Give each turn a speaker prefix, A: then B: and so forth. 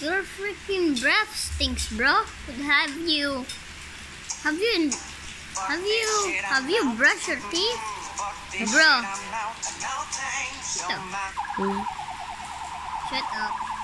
A: Your freaking breath stinks, bro. Have you, have you, have you, have you brushed your teeth? Bro. Shut Shut up.